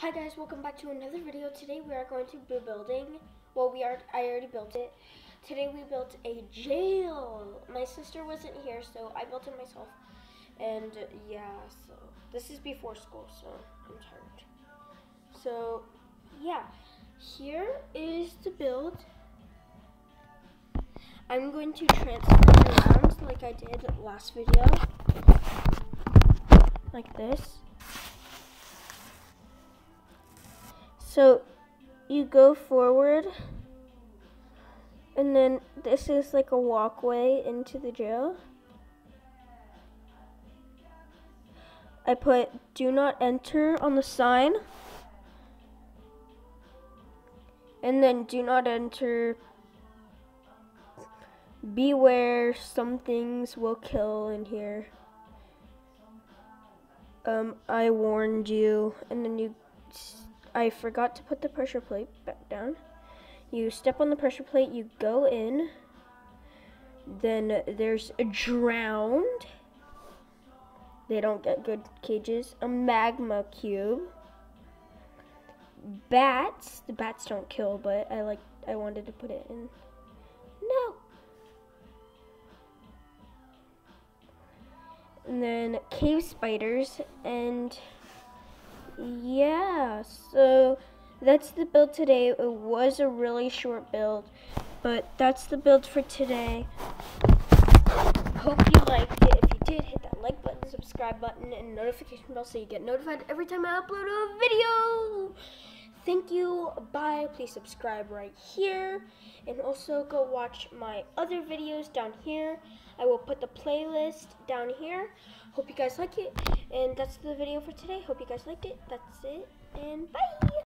Hi guys, welcome back to another video. Today we are going to be building, well we are, I already built it. Today we built a jail. My sister wasn't here, so I built it myself. And yeah, so this is before school, so I'm tired. So yeah, here is the build. I'm going to transfer around like I did last video. Like this. So you go forward, and then this is like a walkway into the jail. I put do not enter on the sign. And then do not enter. Beware, some things will kill in here. Um, I warned you. And then you I forgot to put the pressure plate back down. You step on the pressure plate, you go in. Then there's a drowned. They don't get good cages. A magma cube. Bats. The bats don't kill, but I like I wanted to put it in. No. And then cave spiders and yeah, so that's the build today. It was a really short build, but that's the build for today. Hope you liked it. If you did, hit that like button, subscribe button, and notification bell so you get notified every time I upload a video. Thank you. Bye. Please subscribe right here. And also go watch my other videos down here. I will put the playlist down here. Hope you guys like it. And that's the video for today. Hope you guys liked it. That's it. And bye.